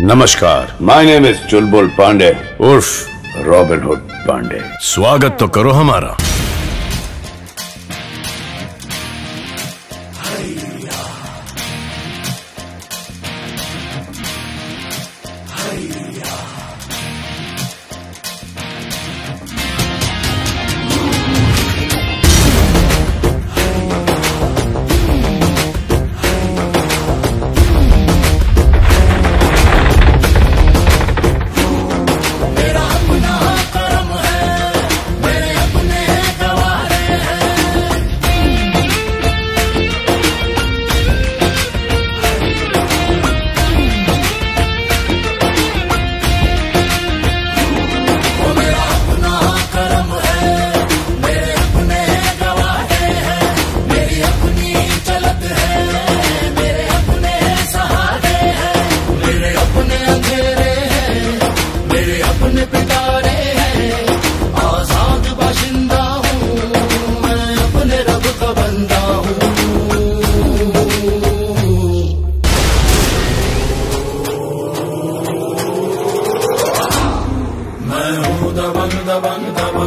नमस्कार। My name is Chulbul Pandey उर्फ़। Robin Hood Pandey स्वागत तो करो हमारा। bang da bang da bang da da da da